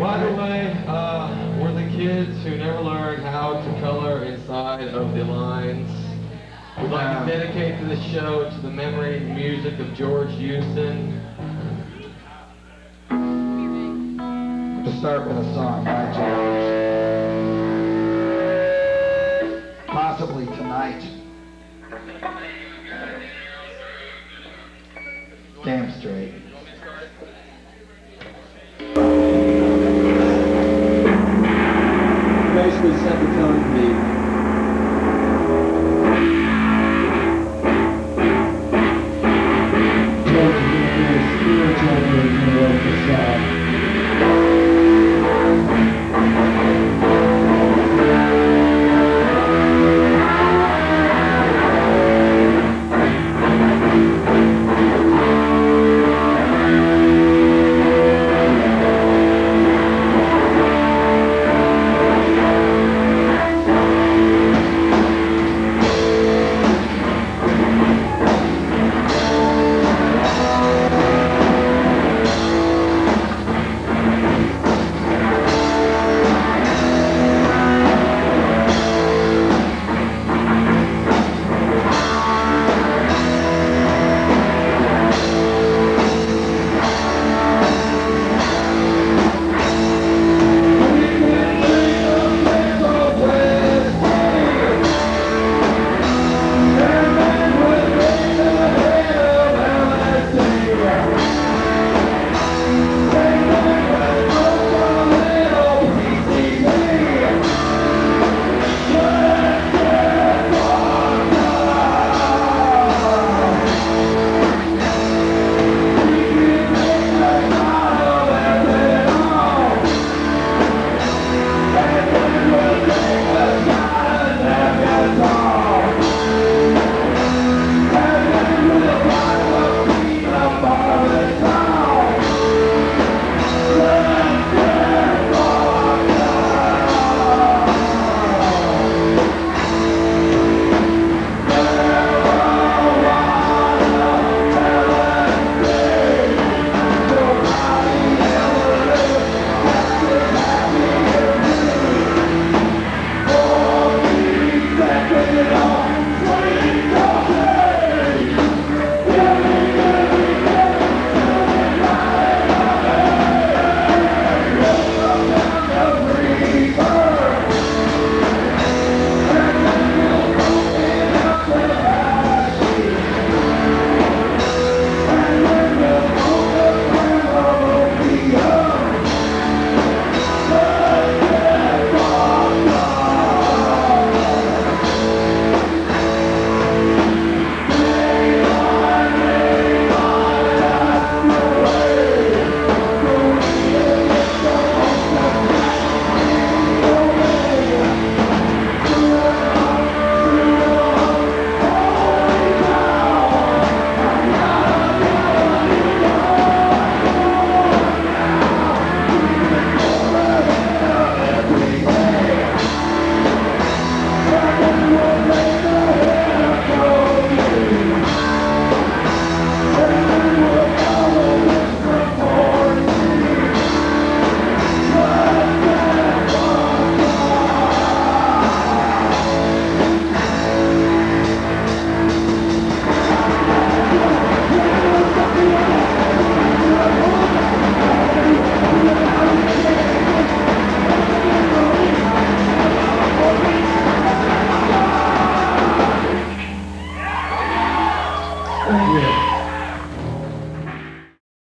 By the way, uh, we're the kids who never learned how to color inside of the lines. We'd like to dedicate to the show to the memory and music of George Usdin. To start with a song by George. Possibly tonight. Damn straight. Basically set the tone for the